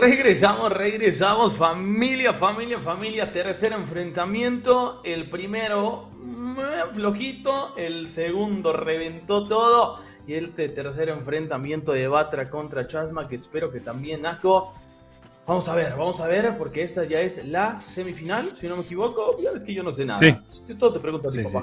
Regresamos, regresamos, familia, familia, familia, tercer enfrentamiento, el primero mm, flojito, el segundo reventó todo y el tercer enfrentamiento de Batra contra Chasma que espero que también Naco. Vamos a ver, vamos a ver, porque esta ya es la semifinal, si no me equivoco. Ya ves que yo no sé nada. Sí. Todo te pregunto a ti, papá.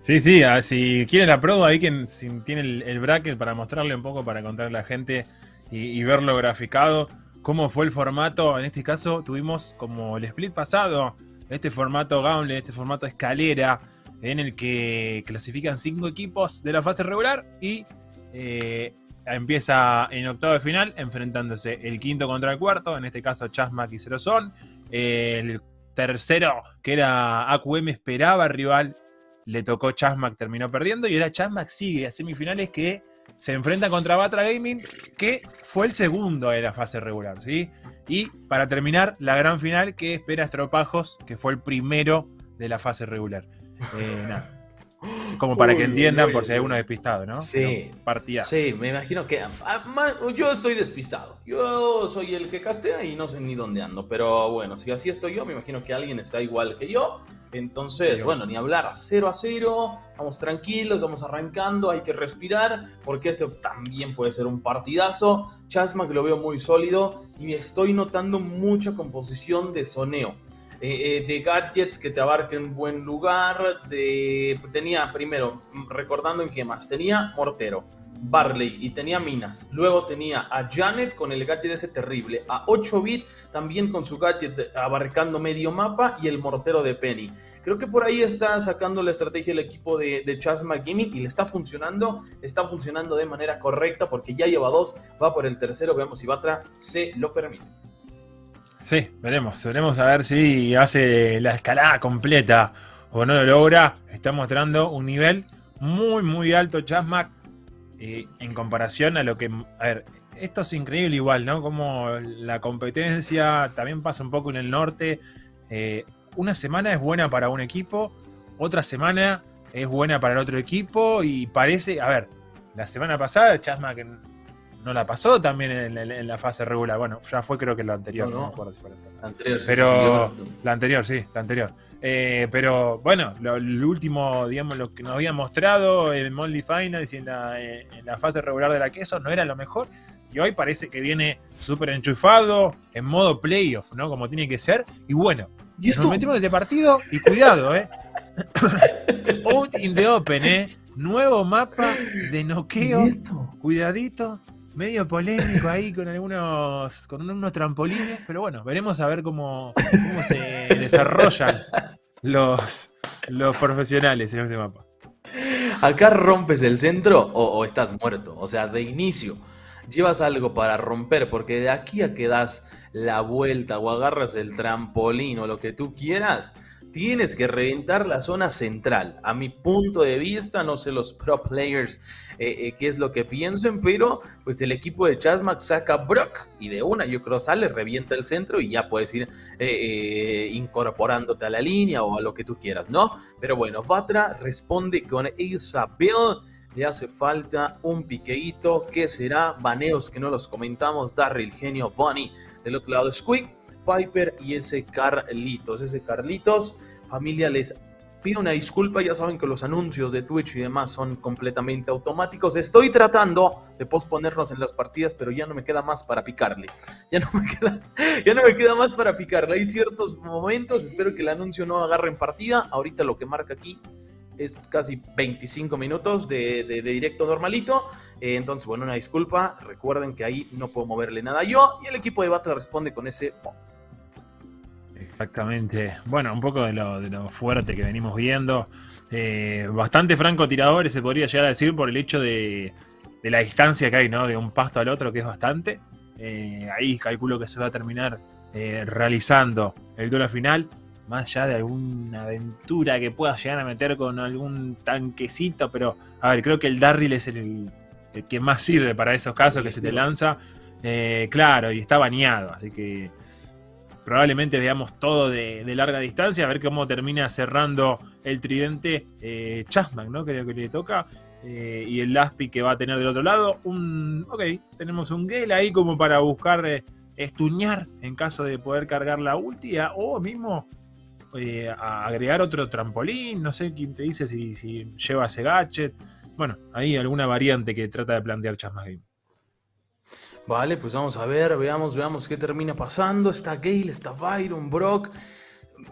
Sí, sí, si quieren la prueba, ahí quien tiene el, bracket para mostrarle un poco, para contarle a la gente y verlo graficado cómo fue el formato. En este caso tuvimos como el split pasado, este formato Gauntlet, este formato escalera, en el que clasifican cinco equipos de la fase regular y eh, empieza en octavo de final enfrentándose el quinto contra el cuarto, en este caso Chasmac y Cerozón. el tercero, que era AQM, esperaba rival, le tocó Chasmac, terminó perdiendo y ahora Chasmac sigue a semifinales que se enfrenta contra Batra Gaming, que fue el segundo de la fase regular, ¿sí? Y para terminar, la gran final que espera Estropajos, que fue el primero de la fase regular. Eh, Como para que entiendan, por si hay alguno despistado, ¿no? Sí. Partidas. Sí, me imagino que. Ah, yo estoy despistado. Yo soy el que castea y no sé ni dónde ando. Pero bueno, si así estoy yo, me imagino que alguien está igual que yo. Entonces, bueno, ni hablar, 0 a 0, vamos tranquilos, vamos arrancando, hay que respirar, porque este también puede ser un partidazo. Chasma que lo veo muy sólido y estoy notando mucha composición de soneo. Eh, eh, de gadgets que te abarquen buen lugar, de... tenía primero, recordando en más, tenía mortero, Barley y tenía minas. Luego tenía a Janet con el gadget ese terrible, a 8 bit también con su gadget abarcando medio mapa y el mortero de Penny. Creo que por ahí está sacando la estrategia el equipo de, de Chasma Gaming y le está funcionando, está funcionando de manera correcta porque ya lleva dos, va por el tercero, veamos si Batra se lo permite. Sí, veremos, veremos a ver si hace la escalada completa o no lo logra. Está mostrando un nivel muy, muy alto Chasma eh, en comparación a lo que. A ver, esto es increíble igual, ¿no? Como la competencia también pasa un poco en el norte. Eh, una semana es buena para un equipo, otra semana es buena para el otro equipo y parece. A ver, la semana pasada Chasma que no la pasó también en, la fase regular. Bueno, ya fue creo que la anterior, no, no. si fue la anterior. Pero la anterior, sí, la anterior. Eh, pero bueno, lo, último, digamos, lo que nos había mostrado en Moldy Finals y en la, fase regular de la queso no era lo mejor. Y hoy parece que viene súper enchufado, en modo playoff, ¿no? Como tiene que ser. Y bueno, ¿Y nos metimos en este partido y cuidado, ¿eh? Out in the open, ¿eh? Nuevo mapa de noqueo. Cuidadito medio polémico ahí con algunos con unos trampolines, pero bueno, veremos a ver cómo, cómo se desarrollan los, los profesionales en este mapa. Acá rompes el centro o, estás muerto, o sea, de inicio llevas algo para romper, porque de aquí a que das la vuelta o agarras el trampolín o lo que tú quieras, tienes que reventar la zona central. A mi punto de vista, no sé los pro players eh, eh, qué es lo que piensen, pero pues el equipo de Chasmax saca Brock y de una, yo creo, sale, revienta el centro y ya puedes ir eh, incorporándote a la línea o a lo que tú quieras, ¿no? Pero bueno, Batra responde con Isabel. Le hace falta un piqueíto. ¿Qué será? Baneos que no los comentamos. Darryl, genio, Bunny. Del otro lado, Squeak, Piper y ese Carlitos. Ese Carlitos familia les pido una disculpa, ya saben que los anuncios de Twitch y demás son completamente automáticos. Estoy tratando de posponernos en las partidas, pero ya no me queda más para picarle. Ya no me queda, ya no me queda más para picarle. Hay ciertos momentos, espero que el anuncio no agarre en partida. Ahorita lo que marca aquí es casi 25 minutos de, directo normalito. Eh, entonces, bueno, una disculpa. Recuerden que ahí no puedo moverle nada yo. Y el equipo de Batra responde con ese Exactamente. Bueno, un poco de lo, fuerte que venimos viendo. Eh, bastante francotiradores se podría llegar a decir por el hecho de, la distancia que hay, ¿no? De un pasto al otro, que es bastante. Eh, ahí calculo que se va a terminar eh, realizando el duelo final. Más allá de alguna aventura que pueda llegar a meter con algún tanquecito, pero a ver, creo que el Darryl es el, el que más sirve para esos casos que se te lanza. claro, y está bañado, así que probablemente veamos todo de, larga distancia, a ver cómo termina cerrando el tridente eh, Chasman, ¿no? Creo que le toca. Eh, y el Laspi que va a tener del otro lado. Un, ok, tenemos un Gale ahí como para buscar eh, estuñar en caso de poder cargar la ulti o mismo eh, agregar otro trampolín, no sé quién te dice si, lleva ese gadget. Bueno, hay alguna variante que trata de plantear Chasma Game. Vale, pues vamos a ver, veamos, veamos qué termina pasando. Está Gale, está Byron, Brock.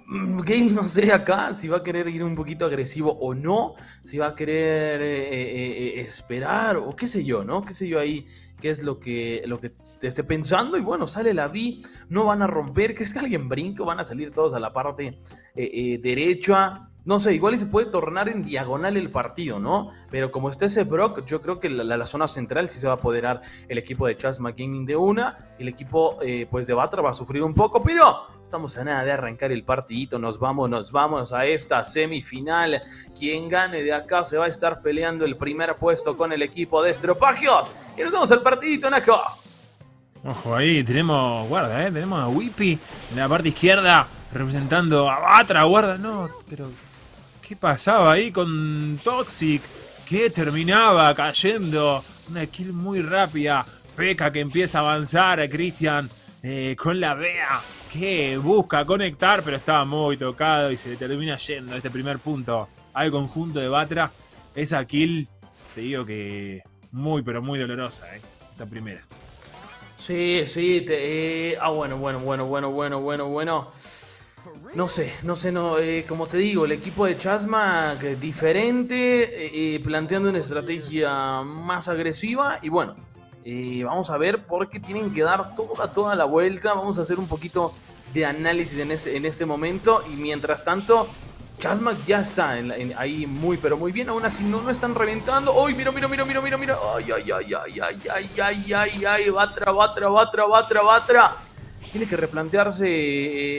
Mm, Gale no sé acá si va a querer ir un poquito agresivo o no, si va a querer eh, eh, esperar o qué sé yo, ¿no? Qué sé yo ahí, qué es lo que, lo que esté pensando y bueno, sale la vi, no van a romper, que es que alguien brinca, van a salir todos a la parte eh, eh, derecha, no sé, igual y se puede tornar en diagonal el partido, ¿no? Pero como está ese Brock, yo creo que la, la, zona central sí se va a apoderar el equipo de Chas Gaming de una, el equipo eh, pues de Batra va a sufrir un poco, pero estamos a nada de arrancar el partidito, nos vamos, nos vamos a esta semifinal, quien gane de acá se va a estar peleando el primer puesto con el equipo de Estropagios, y nos vamos al partidito, Naco. Ojo ahí, tenemos, guarda, ¿eh? tenemos a Whippy en la parte izquierda representando a Batra, guarda, no, pero ¿qué pasaba ahí con Toxic? Que terminaba cayendo, una kill muy rápida, Peca que empieza a avanzar a Christian eh, con la Bea que busca conectar, pero estaba muy tocado y se le termina yendo este primer punto al conjunto de Batra. Esa kill, te digo que muy, pero muy dolorosa, ¿eh? esa primera. Sí, sí. Eh, ah, bueno, bueno, bueno, bueno, bueno, bueno, bueno. No sé, no sé, no, eh, como te digo, el equipo de Chasma diferente, eh, planteando una estrategia más agresiva y bueno, vamos a ver por qué tienen que dar toda, toda la vuelta, vamos a hacer un poquito de análisis en este, en este momento y mientras tanto Chasmac ya está ahí muy, pero muy bien. Aún así no, no están reventando. ¡Ay, mira, mira, mira, mira, mira, mira! ¡Ay, ay, ay, ay, ay, ay, ay, ay, ay! ¡Batra, batra, batra, batra, batra! Tiene que replantearse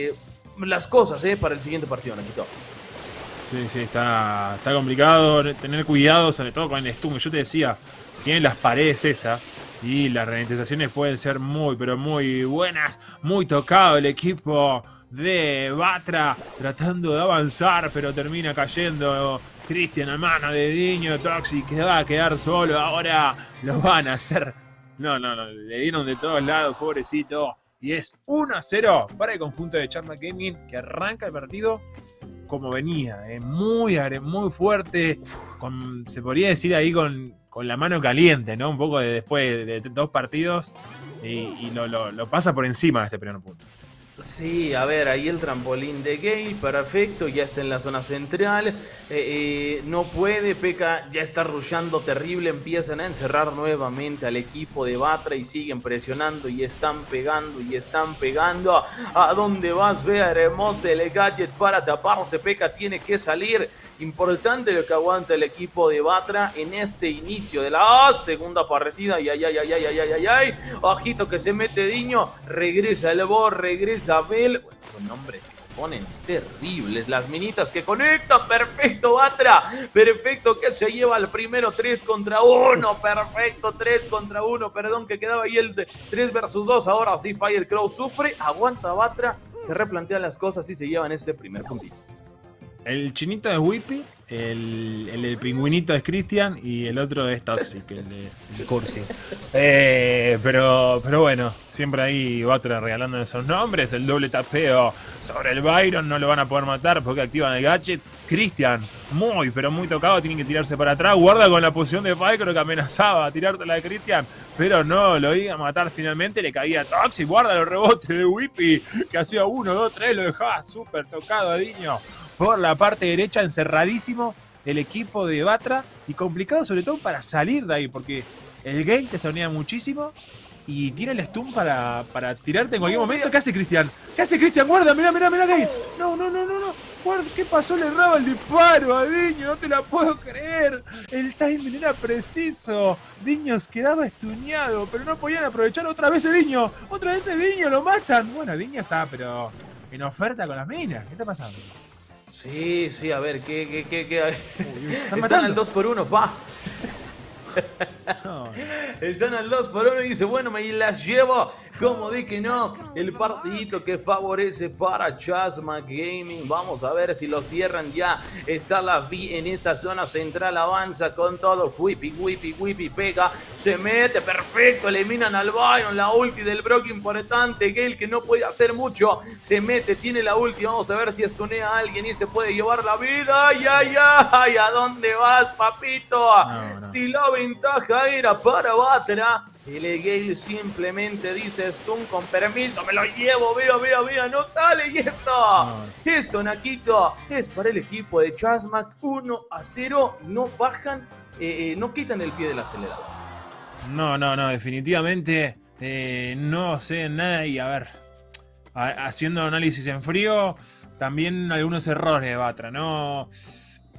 eh, las cosas, ¿eh? Para el siguiente partido, Naquito. Sí, sí, está, está complicado. Tener cuidado, sobre todo con el stun. Yo te decía, tienen las paredes esas. Y las ralentizaciones pueden ser muy, pero muy buenas. Muy tocado el equipo de Batra tratando de avanzar, pero termina cayendo Cristian a de Diño, Toxic que va a quedar solo, ahora lo van a hacer. No, no, no, le dieron de todos lados, pobrecito. Y es 1 0 para el conjunto de Charma Gaming que arranca el partido como venía, eh, muy, muy fuerte, se podría decir ahí con, con, la mano caliente, ¿no? Un poco de, después de, dos partidos y, lo, lo pasa por encima de este primer punto. Sí, a ver, ahí el trampolín de Gay, perfecto, ya está en la zona central, eh, eh, no puede, Peca ya está rushando terrible, empiezan a encerrar nuevamente al equipo de Batra y siguen presionando y están pegando y están pegando. ¿A dónde vas? Vea hermoso el gadget para taparse, Peca tiene que salir. Importante lo que aguanta el equipo de Batra en este inicio de la segunda partida. Ay, ay, ay, ay, ay, ay, ay, ay. Ojito que se mete Diño. Regresa el Bor, regresa Bel. Bueno, son nombres que se ponen terribles. Las minitas que conectan. Perfecto, Batra. Perfecto que se lleva el primero 3 contra 1. Perfecto, 3 contra 1. Perdón que quedaba ahí el 3 versus 2. Ahora sí, Firecrow sufre. Aguanta Batra. Se replantea las cosas y se llevan este primer puntito. El chinito es Whippy, el, el, pingüinito es Christian y el otro es Toxic, el de, Cursi. Eh, pero, pero bueno, siempre ahí Batra regalando esos nombres. El doble tapeo sobre el Byron no lo van a poder matar porque activan el gadget. Christian, muy, pero muy tocado, tienen que tirarse para atrás. Guarda con la posición de Pycro que amenazaba a tirarse la de Christian, pero no, lo iba a matar finalmente. Le caía Toxic, guarda los rebotes de Whippy que hacía uno, dos, tres, lo dejaba súper tocado a Diño por la parte derecha, encerradísimo el equipo de Batra y complicado sobre todo para salir de ahí, porque el game te sonía muchísimo y tiene el stun para, para tirarte en cualquier momento. ¿Qué hace Cristian? ¿Qué hace Cristian? Guarda, mira, mira, mira, Gate. No, no, no, no, no. Guarda, ¿qué pasó? Le erraba el disparo a Diño, no te la puedo creer. El timing era preciso. Diños quedaba estuñado, pero no podían aprovechar otra vez el Diño. Otra vez el Diño, lo matan. Bueno, Diño está, pero en oferta con las minas. ¿Qué está pasando? Sí, sí, a ver, ¿qué, qué, qué, qué? Están, Están al 2 por 1 va. Están al 2 por 1 y dice, bueno, me las llevo. Como di que no, el partidito que favorece para Chasma Gaming. Vamos a ver si lo cierran ya. Está la V en esta zona central, avanza con todo. Whippy, whippy, whippy, pega, se mete, perfecto. Eliminan al Byron, la ulti del Brock importante. Gale que no puede hacer mucho, se mete, tiene la ulti. Vamos a ver si esconea a alguien y se puede llevar la vida. Ay, ay, ay, ¿a dónde vas, papito? Si la ventaja era para Batra. El Gale simplemente dice Stun con permiso, me lo llevo, vea, vea, vea, no sale y esto. Esto, Naquito, es para el equipo de Chasmac 1 a 0. No bajan, eh, eh, no quitan el pie del acelerador. No, no, no, definitivamente eh, no sé nada y a ver, haciendo análisis en frío, también algunos errores de Batra, ¿no?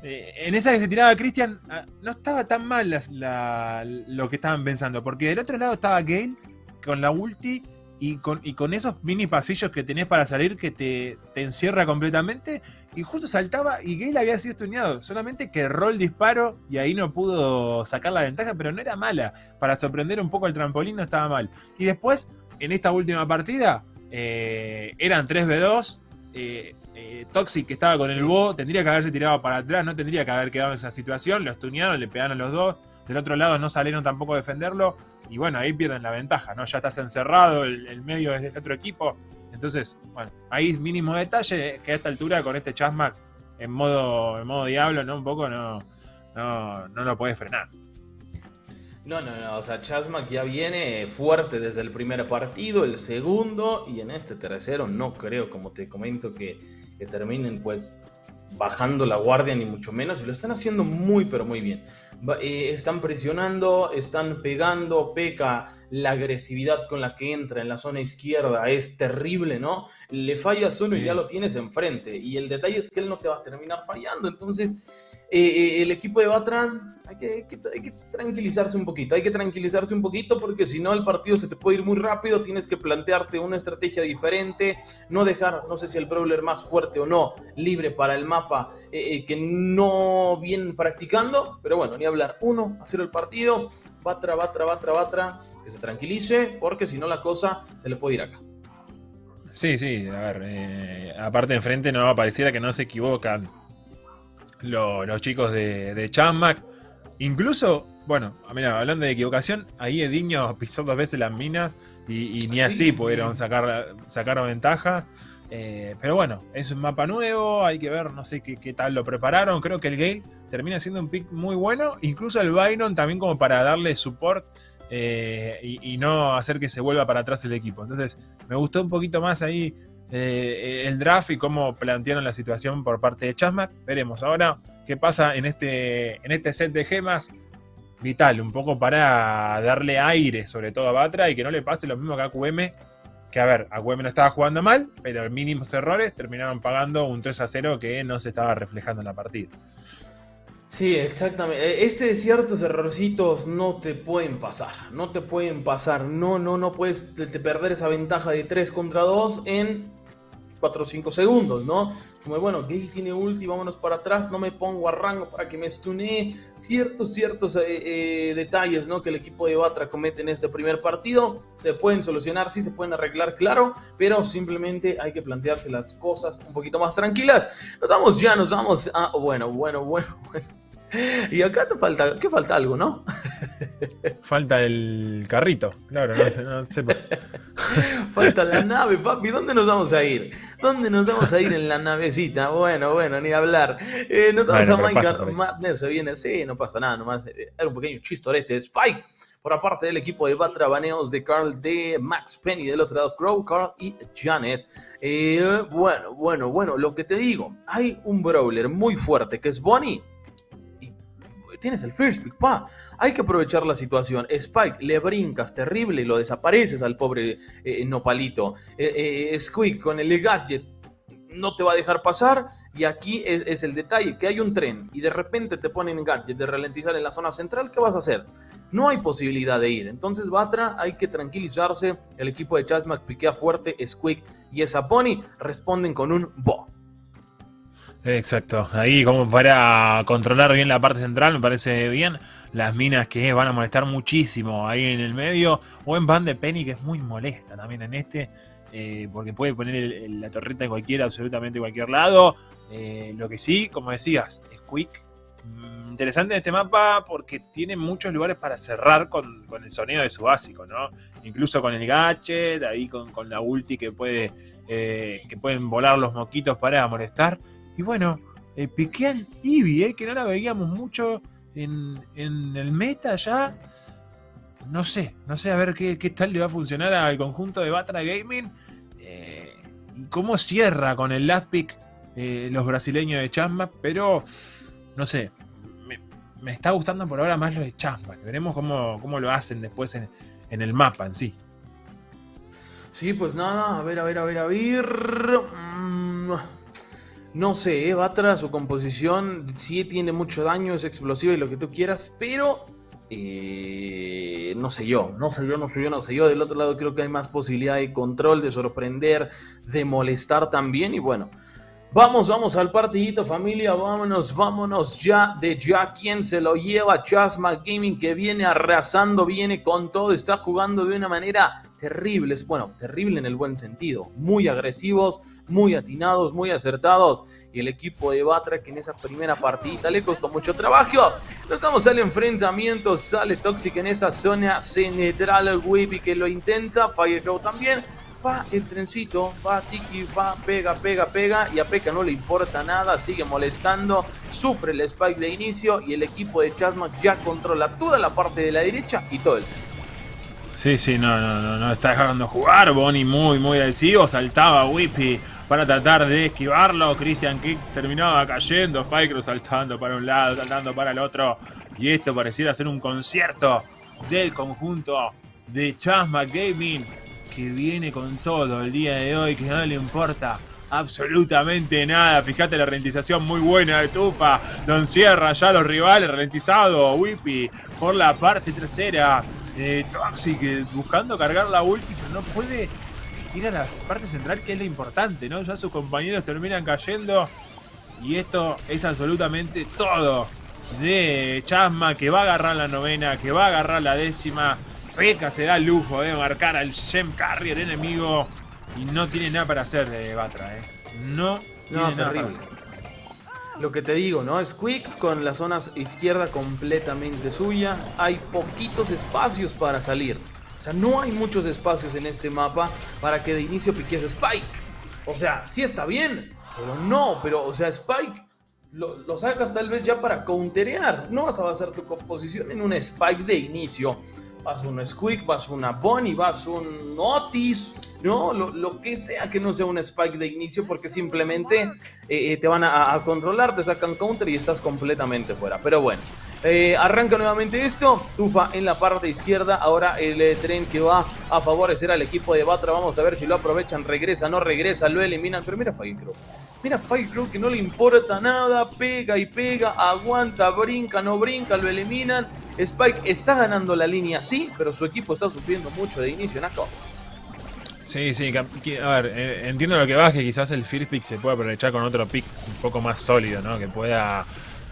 Eh, en esa que se tiraba Christian, ah, no estaba tan mal lo que estaban pensando, porque del otro lado estaba Gale con la ulti y con, y con esos mini pasillos que tenés para salir que te, encierra completamente. Y justo saltaba y Gale había sido estuneado. Solamente que erró el disparo y ahí no pudo sacar la ventaja, pero no era mala. Para sorprender un poco el trampolín no estaba mal. Y después, en esta última partida, eh, eran 3v2. Eh, eh, Toxic que estaba con el Bo tendría que haberse tirado para atrás, no tendría que haber quedado en esa situación. Lo estunearon, le pegaron a los dos. Del otro lado no salieron tampoco a defenderlo. Y bueno, ahí pierden la ventaja, ¿no? Ya estás encerrado, el, medio es del otro equipo. Entonces, bueno, ahí mínimo detalle que a esta altura con este Chasmac en modo, en modo diablo, ¿no? Un poco no, no, no lo puedes frenar. No, no, no, o sea, Chasmac ya viene fuerte desde el primer partido, el segundo, y en este tercero no creo, como te comento, que, terminen pues bajando la guardia, ni mucho menos, y lo están haciendo muy, pero muy bien. Eh, están presionando, están pegando, peca la agresividad con la que entra en la zona izquierda es terrible, ¿no? Le fallas uno y ya lo tienes enfrente, y el detalle es que él no te va a terminar fallando, entonces eh, eh, el equipo de Batran hay que, tranquilizarse un poquito, hay que tranquilizarse un poquito porque si no el partido se te puede ir muy rápido, tienes que plantearte una estrategia diferente, no dejar, no sé si el brawler más fuerte o no, libre para el mapa eh, que no vienen practicando, pero bueno, ni hablar, uno, hacer el partido, Batra, Batra, Batra, Batra, que se tranquilice porque si no la cosa se le puede ir acá. Sí, sí, a ver, aparte enfrente no pareciera que no se equivocan los chicos de, de Chamac. Incluso, bueno, mira, hablando de equivocación, ahí Ediño pisó dos veces las minas y, ni así pudieron sacar, sacar ventaja. Eh, pero bueno, es un mapa nuevo, hay que ver, no sé qué, tal lo prepararon. Creo que el Gale termina siendo un pick muy bueno. Incluso el Byron también como para darle support eh, y, y, no hacer que se vuelva para atrás el equipo. Entonces, me gustó un poquito más ahí eh, el draft y cómo plantearon la situación por parte de Chasmac. Veremos ahora qué pasa en este, en este set de gemas. Vital, un poco para darle aire, sobre todo a Batra, y que no le pase lo mismo que a QM. Que a ver, a QM no estaba jugando mal, pero mínimos errores terminaron pagando un 3 a 0 que no se estaba reflejando en la partida. Sí, exactamente. Este ciertos errorcitos no te pueden pasar. No te pueden pasar. No, no, no puedes perder esa ventaja de 3 contra 2 en 4 o 5 segundos, ¿no? Como bueno, Gale tiene ulti, vámonos para atrás, no me pongo a rango para que me stune. Ciertos, ciertos eh, eh, detalles, ¿no? Que el equipo de Batra comete en este primer partido. Se pueden solucionar, sí se pueden arreglar, claro, pero simplemente hay que plantearse las cosas un poquito más tranquilas. Nos vamos ya, nos vamos a... Bueno, bueno, bueno, bueno. Y acá te falta, ¿qué falta algo, no? Falta el carrito, claro, no, sé. falta la nave, papi, ¿dónde nos vamos a ir? ¿Dónde nos vamos a ir en la navecita? Bueno, bueno, ni hablar. Eh, nos vamos a Minecraft Madness, se viene, sí, no pasa nada, nomás eh, era un pequeño chistorete Spike. Por aparte del equipo de Batra, baneos de Carl, de Max Penny, del otro lado Crow, Carl y Janet. Eh, bueno, bueno, bueno, lo que te digo, hay un brawler muy fuerte que es Bonnie tienes el first pick, pa. Hay que aprovechar la situación. Spike, le brincas terrible y lo desapareces al pobre eh, Nopalito. Eh, eh, Squeak con el gadget no te va a dejar pasar. Y aquí es, el detalle, que hay un tren y de repente te ponen gadget de ralentizar en la zona central, ¿qué vas a hacer? No hay posibilidad de ir. Entonces, Batra, hay que tranquilizarse. El equipo de Chasmac piquea fuerte, Squeak y esa Pony responden con un bo. Exacto, ahí como para controlar bien la parte central, me parece bien. Las minas que van a molestar muchísimo ahí en el medio. O en Van de Penny, que es muy molesta también en este, eh, porque puede poner la torreta en cualquier, absolutamente cualquier lado. Eh, lo que sí, como decías, es quick. Mm, interesante este mapa porque tiene muchos lugares para cerrar con, el sonido de su básico, ¿no? Incluso con el gadget, ahí con, la ulti que puede eh, que pueden volar los moquitos para molestar. Y bueno, eh, piquean Eevee, eh, que no la veíamos mucho en, el meta ya. No sé, no sé a ver qué, tal le va a funcionar al conjunto de Batra Gaming. Eh, y cómo cierra con el last pick eh, los brasileños de Chasma, pero no sé. Me, está gustando por ahora más los de Chasma. Veremos cómo, cómo lo hacen después en, en el mapa en sí. Sí, pues nada, a ver, a ver, a ver, a ver. Mm, no sé, eh, Batra, su composición sí tiene mucho daño, es explosiva y lo que tú quieras, pero eh, no sé yo, no sé yo, no sé yo, no sé yo. Del otro lado creo que hay más posibilidad de control, de sorprender, de molestar también. Y bueno, vamos, vamos al partidito familia, vámonos, vámonos ya de ya. ¿Quién se lo lleva? Chasma Gaming que viene arrasando, viene con todo, está jugando de una manera terrible, bueno, terrible en el buen sentido, muy agresivos muy atinados, muy acertados. Y el equipo de Batra en esa primera partida le costó mucho trabajo. Estamos al enfrentamiento, sale Toxic en esa zona central, Whippy que lo intenta, Firecrow también. Va el trencito, va Tiki, va, pega, pega, pega. Y a Pekka no le importa nada, sigue molestando. Sufre el spike de inicio y el equipo de Chasma ya controla toda la parte de la derecha y todo el centro. Sí, sí, no, no, no, no está dejando jugar. Bonnie muy, muy agresivo. Saltaba Whippy para tratar de esquivarlo. Christian Kick terminaba cayendo. Fycro saltando para un lado, saltando para el otro. Y esto pareciera ser un concierto del conjunto de Chasma Gaming que viene con todo el día de hoy, que no le importa absolutamente nada. Fíjate la ralentización muy buena de Tufa. Don Sierra ya los rivales ralentizado. Whippy por la parte trasera. Eh, Toxic buscando cargar la ulti, pero no puede ir a la parte central, que es lo importante, ¿no? Ya sus compañeros terminan cayendo. Y esto es absolutamente todo de Chasma, que va a agarrar la novena, que va a agarrar la décima. Reca se da el lujo de marcar al Gem Carrier enemigo. Y no tiene nada para hacer de Batra, ¿eh? No tiene nada para hacer. Lo que te digo, ¿no? Es Quick con la zona izquierda completamente suya. Hay poquitos espacios para salir. No hay muchos espacios en este mapa para que de inicio piques Spike. O sea, sí está bien, pero no, pero, o sea, Spike lo, lo, sacas tal vez ya para counterear. No vas a basar tu composición en un Spike de inicio. Vas un Squeak, vas una Bonnie, vas un Otis, ¿no? Lo, que sea que no sea un Spike de inicio, porque simplemente eh, eh, te van a controlar, te sacan counter y estás completamente fuera. Pero bueno. Eh, arranca nuevamente esto. Tufa en la parte izquierda. Ahora el eh, tren que va a favorecer al equipo de Batra. Vamos a ver si lo aprovechan. Regresa, no regresa, lo eliminan. Pero mira Firecrow. Mira Firecrow que no le importa nada. Pega y pega. Aguanta, brinca, no brinca. Lo eliminan. Spike está ganando la línea, sí. Pero su equipo está sufriendo mucho de inicio. Naco. Sí, sí, a ver, eh, entiendo lo que vas, que quizás el first pick se pueda aprovechar con otro pick un poco más sólido, ¿no? Que pueda,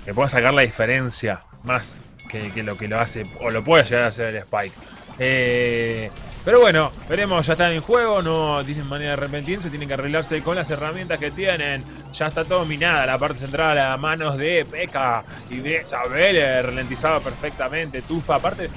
que pueda sacar la diferencia más que, lo que lo hace, o lo puede llegar a hacer el Spike. Eh, pero bueno, veremos, ya están en juego, no tienen manera de arrepentirse, tienen que arreglarse con las herramientas que tienen. Ya está todo minada la parte central a manos de P.K. y de Isabel, ralentizado perfectamente. Tufa, aparte,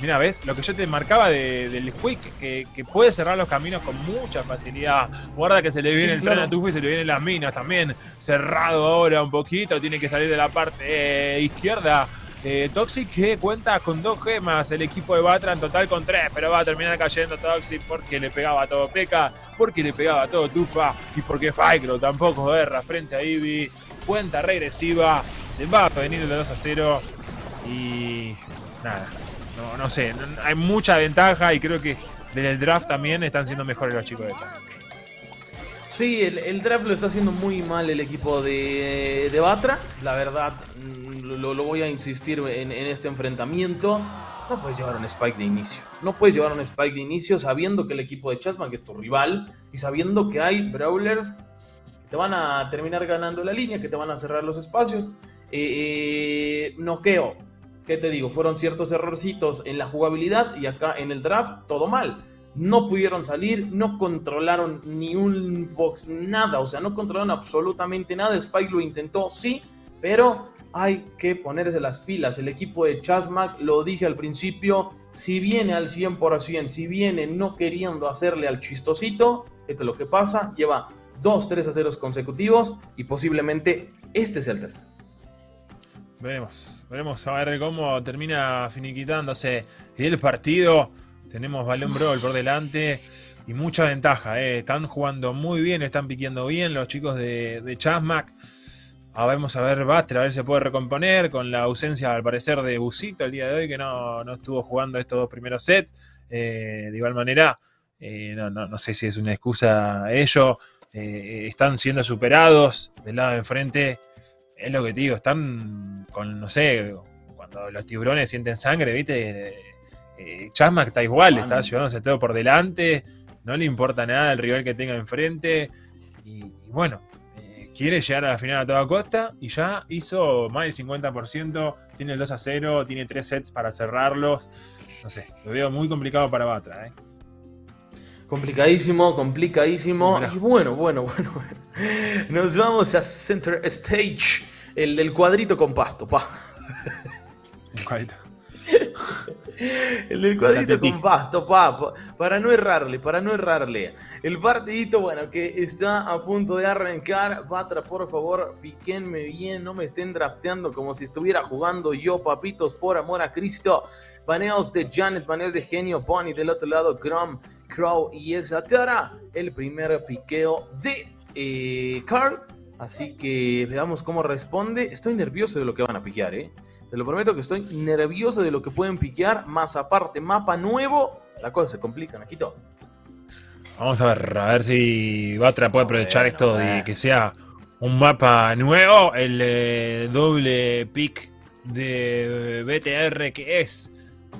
mira, ¿ves? Lo que yo te marcaba del Quick, que, puede cerrar los caminos con mucha facilidad. Guarda que se le viene el tren a Tufa y se le vienen las minas también. Cerrado ahora un poquito, tiene que salir de la parte eh, izquierda eh, Toxic que cuenta con dos gemas, el equipo de Batra en total con tres, pero va a terminar cayendo Toxic porque le pegaba todo Peca, porque le pegaba todo Tufa y porque Fycro tampoco erra frente a Ivy. Cuenta regresiva, se va a venir de 2 a 0 y nada, no, no sé, hay mucha ventaja y creo que desde el draft también están siendo mejores los chicos de Batra. Sí, el, draft lo está haciendo muy mal el equipo de, de Batra. La verdad, mm, lo, voy a insistir en, este enfrentamiento. No puedes llevar un spike de inicio. No puedes llevar un spike de inicio sabiendo que el equipo de Chasman, que es tu rival, y sabiendo que hay brawlers te van a terminar ganando la línea, que te van a cerrar los espacios. Eh, noqueo, ¿qué te digo? Fueron ciertos errorcitos en la jugabilidad y acá en el draft todo mal. No pudieron salir, no controlaron ni un box, nada, o sea, no controlaron absolutamente nada. Spike lo intentó, sí, pero hay que ponerse las pilas. El equipo de Chasmac, lo dije al principio, si viene al 100%, si viene no queriendo hacerle al chistosito, esto es lo que pasa, lleva dos 3 a 0 consecutivos y posiblemente este sea el tercero. Veremos, veremos a ver cómo termina finiquitándose el partido. Tenemos Balón Brawl por delante y mucha ventaja. Eh. Están jugando muy bien, están piqueando bien los chicos de, de Chasmac. Ah, vamos a ver Batra, a ver si se puede recomponer con la ausencia, al parecer, de Busito el día de hoy, que no, estuvo jugando estos dos primeros sets. Eh, de igual manera, eh, no, no, sé si es una excusa ello. Están siendo superados del lado de enfrente. Es lo que te digo, están con, no sé, cuando los tiburones sienten sangre, ¿viste? Eh, Chasmac está igual, está llevándose todo por delante, no le importa nada el rival que tenga enfrente. Y, bueno, eh, quiere llegar a la final a toda costa y ya hizo más del 50%, tiene el 2 a 0, tiene 3 sets para cerrarlos. No sé, lo veo muy complicado para Batra. ¿eh? Complicadísimo, complicadísimo. Y bueno, bueno, bueno, bueno. Nos vamos a Center Stage, el del cuadrito con pasto, pa. El cuadrito. El del cuadrito con pasto, pa, para no errarle, para no errarle. El partidito, bueno, que está a punto de arrancar. Batra, por favor, piquenme bien, no me estén drafteando como si estuviera jugando yo, papitos, por amor a Cristo. Baneos de Janet, baneos de Genio, Bonnie, del otro lado, Grom. Crow y Tara, el primer piqueo de eh, Carl. Así que veamos cómo responde. Estoy nervioso de lo que van a piquear, ¿eh? Te lo prometo que estoy nervioso de lo que pueden piquear. Más aparte, mapa nuevo. La cosa se complica, todo. Vamos a ver, a ver si Batra puede aprovechar esto de que sea un mapa nuevo. El eh, doble pick de BTR que es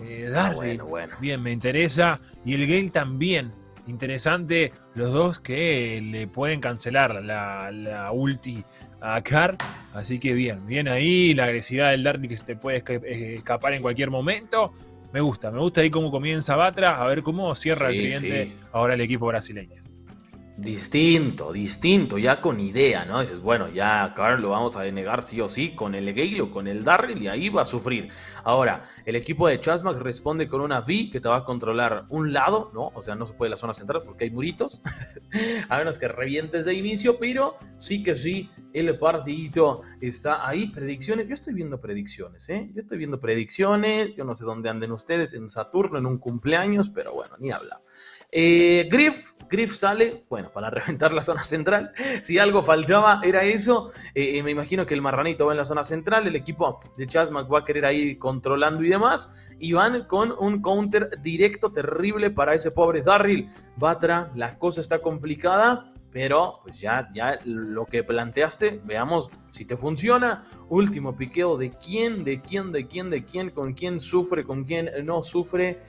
eh, ah, bueno, bueno. Bien, me interesa. Y el Gale también. Interesante. Los dos que le pueden cancelar la, ulti a Car. Así que bien, bien ahí. La agresividad del Darly que se te puede eh, escapar en cualquier momento. Me gusta, me gusta ahí cómo comienza Batra. A ver cómo cierra el cliente ahora el equipo brasileño. Distinto, distinto, ya con idea, ¿no? Dices, bueno, ya Carl lo vamos a denegar sí o sí con el Gale o con el Darryl y ahí va a sufrir. Ahora, el equipo de Chasmac responde con una V que te va a controlar un lado, ¿no? O sea, no se puede la zona central porque hay muritos, a menos que revientes de inicio, pero sí que sí, el partidito está ahí. Predicciones, yo estoy viendo predicciones, ¿eh? Yo estoy viendo predicciones, yo no sé dónde anden ustedes en Saturno en un cumpleaños, pero bueno, ni habla. Eh, Griff, Griff sale, bueno, para reventar la zona central. Si algo faltaba era eso. Eh, eh, me imagino que el marranito va en la zona central. El equipo de Chas va a querer ahí controlando y demás. Y van con un counter directo terrible para ese pobre Darryl. Batra, la cosa está complicada. Pero pues ya, ya lo que planteaste, veamos si te funciona. Último piqueo de quién, de quién, de quién, de quién, con quién sufre, con quién no sufre.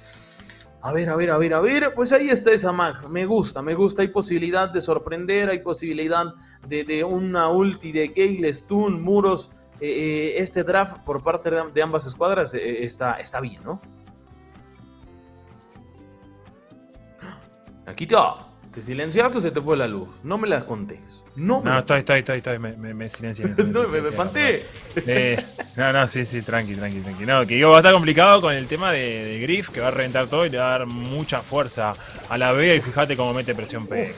A ver, a ver, a ver, a ver. Pues ahí está esa Max. Me gusta, me gusta. Hay posibilidad de sorprender, hay posibilidad de, una ulti de Gale, Stun, Muros. Eh, eh, este draft por parte de, ambas escuadras eh, está, está bien, ¿no? Aquí está. ¿Te silenciaste o se te fue la luz? No me las contés. No, no estoy, estoy, estoy, estoy, me, me, me silencié. no, me, me espanté. Eh, no, no, sí, sí, tranqui, tranqui, tranqui. No, que digo, va a estar complicado con el tema de, de, Griff, que va a reventar todo y le va a dar mucha fuerza a la Vega y fíjate cómo mete presión Peca.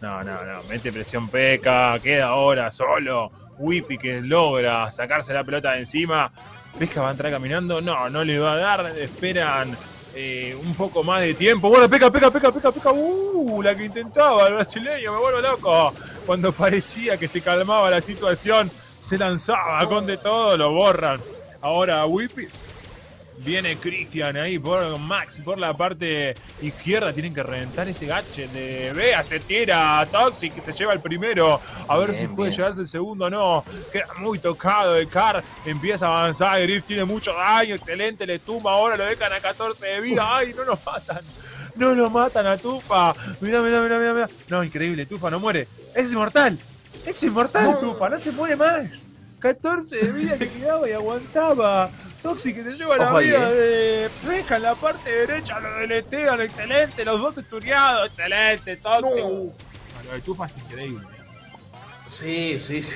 No, no, no, mete presión Peca, queda ahora solo. Whippy que logra sacarse la pelota de encima. Pesca va a entrar caminando, no, no le va a dar, esperan eh, un poco más de tiempo. Bueno, peca, peca, peca, peca, peca. Uh, la que intentaba el brasileño, me vuelvo loco. Cuando parecía que se calmaba la situación, se lanzaba con de todo, lo borran. Ahora Whippy Viene Christian ahí por Max por la parte izquierda. Tienen que reventar ese gache de Bea. Se tira Toxic, se lleva el primero. A ver si puede llevarse el segundo o no. Queda muy tocado el Car. Empieza a avanzar. Griff tiene mucho daño. Excelente, le tumba. Ahora lo dejan a 14 de vida. ¡Ay, no lo matan! No lo matan a Tufa. Mira, mira, mira, mira. No, increíble. Tufa no muere. Es inmortal. Es inmortal, Tufa, no se muere más. 14 de vida que quedaba y aguantaba. Toxic que te lleva la vida de Reja en la parte derecha, lo deletean, excelente, los dos estudiados, excelente, Toxic. lo de Tufa es increíble. Sí, sí, sí.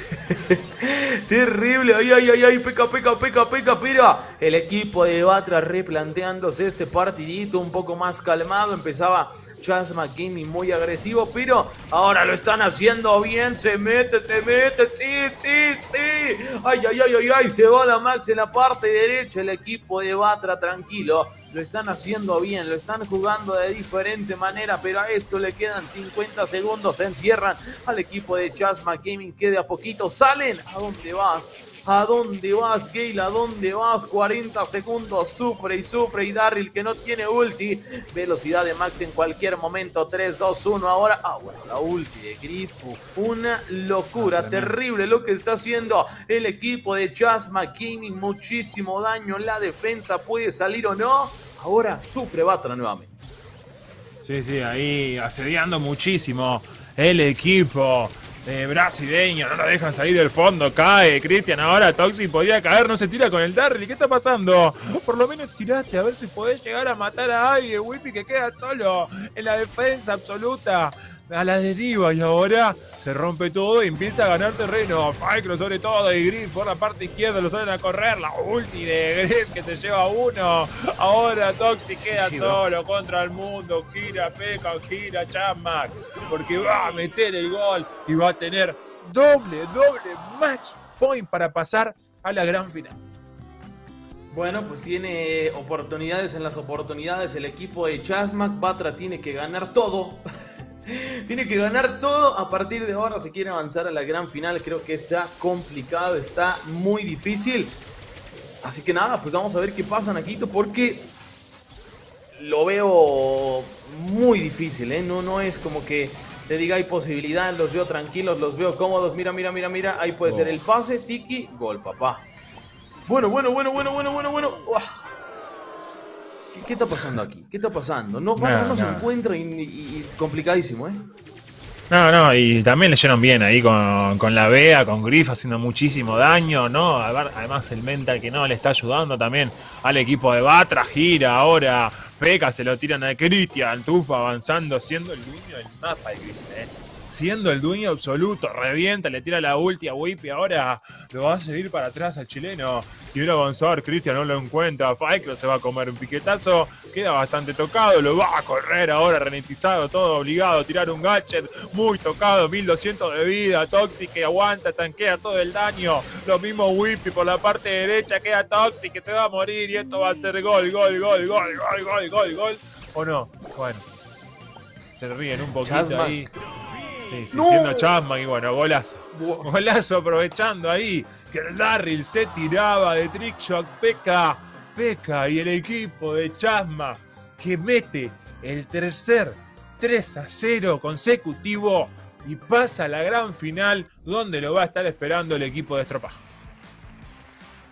Terrible. Ay, ay, ay, ay. Peca, peca, peca, peca, pira. El equipo de Batra replanteándose este partidito un poco más calmado. Empezaba Chas Gaming muy agresivo, pero ahora lo están haciendo bien. Se mete, se mete. Sí, sí, sí. Ay, ay, ay, ay, ay. Se va la Max en la parte derecha. El equipo de Batra tranquilo. Lo están haciendo bien, lo están jugando de diferente manera, pero a esto le quedan 50 segundos. Se encierran al equipo de Chasma Gaming que de a poquito salen. ¿A dónde vas? ¿A dónde vas, Gale? ¿A dónde vas? 40 segundos. Sufre y sufre. Y Darryl que no tiene ulti. Velocidad de Max en cualquier momento. 3, 2, 1. Ahora. Ah, bueno, la ulti de Griff. Una locura. Ah, terrible lo que está haciendo el equipo de Chasma Gaming. Muchísimo daño. La defensa puede salir o no. Ahora sufre Batra nuevamente. Sí, sí, ahí asediando muchísimo el equipo eh, brasileño, no lo dejan salir del fondo, cae Cristian, ahora Toxic podía caer, no se tira con el Darryl, ¿qué está pasando? Por lo menos tirate a ver si podés llegar a matar a alguien, Whippy que queda solo en la defensa absoluta a la deriva y ahora se rompe todo y empieza a ganar terreno. Falcro sobre todo y Griff por la parte izquierda lo salen a correr. La ulti de Griff que te lleva uno. Ahora Toxic queda solo contra el mundo. Gira, peca, gira, Chamac. Porque va a meter el gol y va a tener doble, doble match point para pasar a la gran final. Bueno, pues tiene oportunidades en las oportunidades el equipo de Chasmac. Batra tiene que ganar todo Tiene que ganar todo a partir de ahora si quiere avanzar a la gran final. Creo que está complicado, está muy difícil. Así que nada, pues vamos a ver qué pasa, Naquito, porque lo veo muy difícil, ¿eh? No, no es como que te diga hay posibilidad, los veo tranquilos, los veo cómodos. Mira, mira, mira, mira, ahí puede ser el pase, tiki, gol, papá. Bueno, bueno, bueno, bueno, bueno, bueno, bueno. ¿Qué, está pasando aquí? ¿Qué está pasando? No, no, se encuentra y, complicadísimo, ¿eh? No, no, y también leyeron bien ahí con, la Bea, con Griff haciendo muchísimo daño, ¿no? Además el mental que no le está ayudando también al equipo de Batra, gira ahora, Peca se lo tiran a Cristian, Tufa avanzando, siendo el dueño del mapa de Griff, ¿eh? Siendo el dueño absoluto, revienta, le tira la ulti a Whippy, ahora lo va a seguir para atrás al chileno. Quiere avanzar, Cristian no lo encuentra, Faikro se va a comer un piquetazo, queda bastante tocado, lo va a correr ahora, renetizado, todo obligado, tirar un gadget, muy tocado, 1200 de vida, Toxic que aguanta, tanquea todo el daño, lo mismo Whippy por la parte derecha, queda Toxic que se va a morir y esto va a ser gol, gol, gol, gol, gol, gol, gol, gol, o no, bueno. Se ríen un poquito ahí. Sí, sí siendo Chapman y bueno, golazo. Golazo aprovechando ahí que el Darryl se tiraba de trickshot. Peca, Peca y el equipo de Chasma que mete el tercer 3 a 0 consecutivo y pasa a la gran final donde lo va a estar esperando el equipo de Estropajos.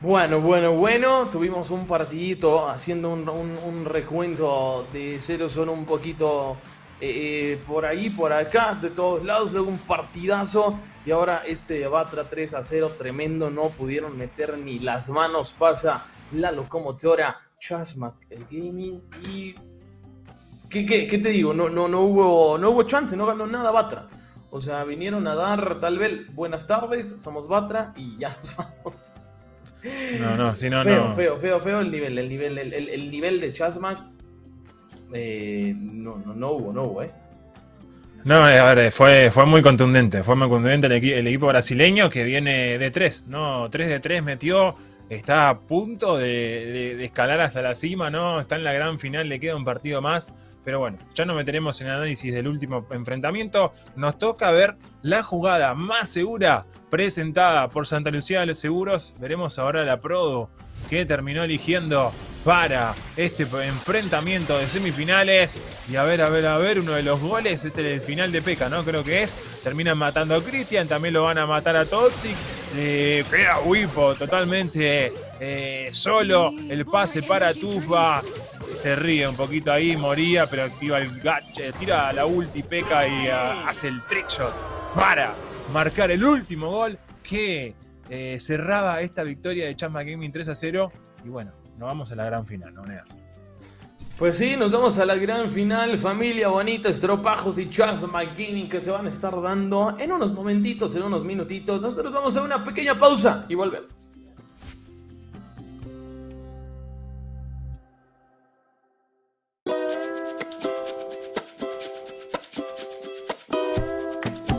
Bueno, bueno, bueno, tuvimos un partidito haciendo un, un recuento de cero son un poquito eh, eh, por ahí, por acá, de todos lados. Luego un partidazo. Y ahora este Batra 3 a 0, tremendo. No pudieron meter ni las manos. Pasa la locomotora Chasmac el Gaming. Y. ¿Qué, qué, te digo? No, no, no, hubo, no hubo chance, no ganó nada Batra. O sea, vinieron a dar tal vez buenas tardes, somos Batra y ya nos vamos. No, no, si no, feo, Feo, feo, feo el nivel, el nivel, el, el nivel de Chasmac eh, no, no, no hubo, no hubo, ¿eh? No, eh, a ver, fue, fue muy contundente, fue muy contundente el, equipo brasileño que viene de 3, ¿no? 3 de 3 metió, está a punto de, escalar hasta la cima, ¿no? Está en la gran final, le queda un partido más. Pero bueno, ya nos meteremos en análisis del último enfrentamiento. Nos toca ver la jugada más segura presentada por Santa Lucía de los Seguros. Veremos ahora la Prodo que terminó eligiendo para este enfrentamiento de semifinales. Y a ver, a ver, a ver, uno de los goles, este es el final de Peca, ¿no? Creo que es. Terminan matando a Cristian, también lo van a matar a Toxic. Eh, queda Wipo totalmente eh, solo. El pase para Tufa. Se ríe un poquito ahí, moría, pero activa el gache, tira la ulti, Peca y ah, hace el trick shot para marcar el último gol que eh, cerraba esta victoria de Chasma Gaming 3 a 0. Y bueno, nos vamos a la gran final, ¿no, Nea? Pues sí, nos vamos a la gran final, familia bonita, estropajos y Chasma Gaming que se van a estar dando en unos momentitos, en unos minutitos. Nosotros vamos a una pequeña pausa y volvemos.